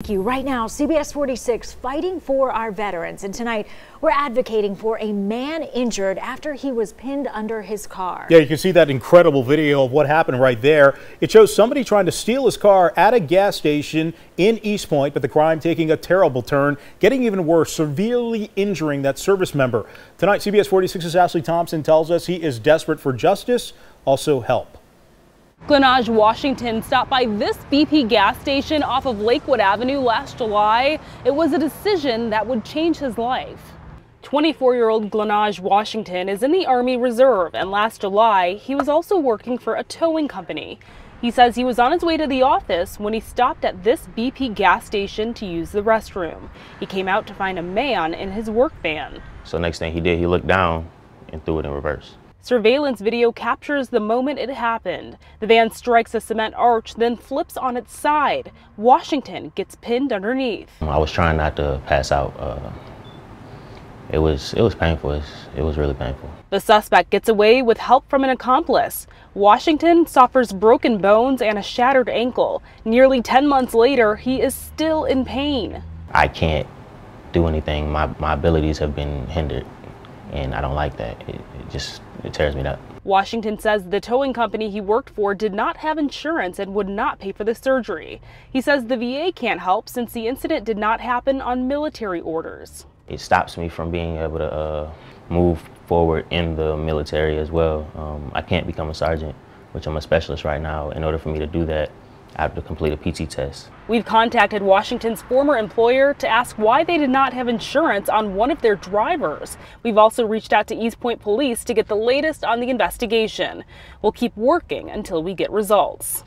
Thank you. Right now, CBS 46 fighting for our veterans. And tonight, we're advocating for a man injured after he was pinned under his car. Yeah, you can see that incredible video of what happened right there. It shows somebody trying to steal his car at a gas station in East Point, but the crime taking a terrible turn, getting even worse, severely injuring that service member. Tonight, CBS 46's Ashley Thompson tells us he is desperate for justice, also help. Glenage, Washington stopped by this BP gas station off of Lakewood Avenue last July. It was a decision that would change his life. 24-year-old Glenage Washington is in the Army Reserve, and last July, he was also working for a towing company. He says he was on his way to the office when he stopped at this BP gas station to use the restroom. He came out to find a man in his work van. So next thing he did, he looked down and threw it in reverse. Surveillance video captures the moment it happened. The van strikes a cement arch, then flips on its side. Washington gets pinned underneath. I was trying not to pass out. Uh, it was it was painful. It was, it was really painful. The suspect gets away with help from an accomplice. Washington suffers broken bones and a shattered ankle. Nearly 10 months later, he is still in pain. I can't do anything. My, my abilities have been hindered and I don't like that. It, it, just it tears me up. Washington says the towing company he worked for did not have insurance and would not pay for the surgery. He says the VA can't help since the incident did not happen on military orders. It stops me from being able to uh, move forward in the military as well. Um, I can't become a sergeant, which I'm a specialist right now. In order for me to do that, To complete a PT test. We've contacted Washington's former employer to ask why they did not have insurance on one of their drivers. We've also reached out to East Point Police to get the latest on the investigation. We'll keep working until we get results.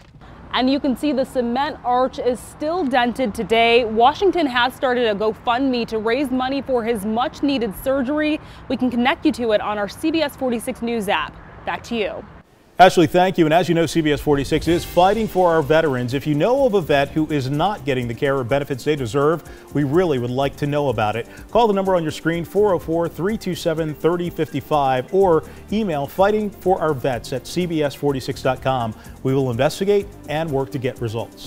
And you can see the cement arch is still dented today. Washington has started a GoFundMe to raise money for his much needed surgery. We can connect you to it on our CBS 46 News app. Back to you. Ashley, thank you. And as you know, CBS 46 is fighting for our veterans. If you know of a vet who is not getting the care or benefits they deserve, we really would like to know about it. Call the number on your screen, 404 327 3055, or email fighting for our vets at cbs46.com. We will investigate and work to get results.